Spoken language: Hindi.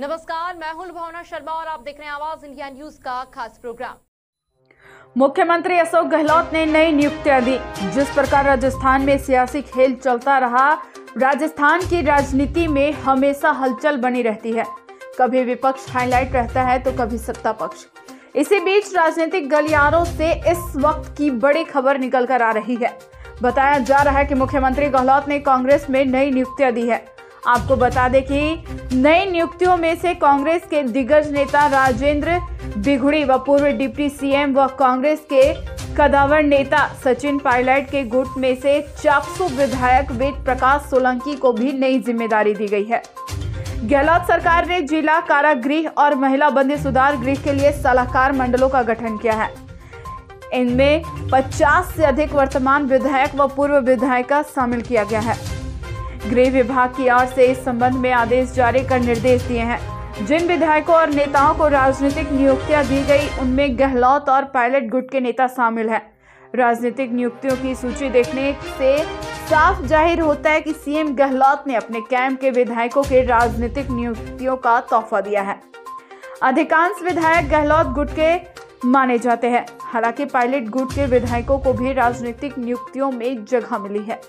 नमस्कार, मैं हूँ भावना शर्मा और आप देख रहे हैं आवाज़ इंडिया न्यूज़ का खास प्रोग्राम। मुख्यमंत्री अशोक गहलोत ने नई नियुक्तियाँ दी, जिस प्रकार राजस्थान में सियासी खेल चलता रहा, राजस्थान की राजनीति में हमेशा हलचल बनी रहती है। कभी विपक्ष हाईलाइट रहता है तो कभी सत्ता पक्ष। इसी बीच राजनीतिक गलियारों से इस वक्त की बड़ी खबर निकल कर आ रही है। बताया जा रहा है कि मुख्यमंत्री गहलोत ने कांग्रेस में नई नियुक्तियाँ दी है। आपको बता दें कि नई नियुक्तियों में से कांग्रेस के दिग्गज नेता राजेंद्र बिघुड़ी व पूर्व डिप्टी सीएम व कांग्रेस के कदावर नेता सचिन पायलट के गुट में से चाकसू विधायक वेद प्रकाश सोलंकी को भी नई ज़िम्मेदारी दी गई है। गहलोत सरकार ने जिला कारागृह और महिला बंदी सुधार गृह के लिए सलाहकार मंडलों का गठन किया है। इनमें 50 से अधिक वर्तमान विधायक व पूर्व विधायिका शामिल किया गया है। गृह विभाग की ओर से इस संबंध में आदेश जारी कर निर्देश दिए हैं। जिन विधायकों और नेताओं को राजनीतिक नियुक्तियाँ दी गई, उनमें गहलोत और पायलट गुट के नेता शामिल हैं। राजनीतिक नियुक्तियों की सूची देखने से साफ़ ज़ाहिर होता है कि सीएम गहलोत ने अपने कैंप के विधायकों के राजनीतिक नियुक्तियों का तोहफा दिया है। अधिकांश विधायक गहलोत गुट के माने जाते हैं। हालाँकि पायलट गुट के विधायकों को भी राजनीतिक नियुक्तियों में जगह मिली है।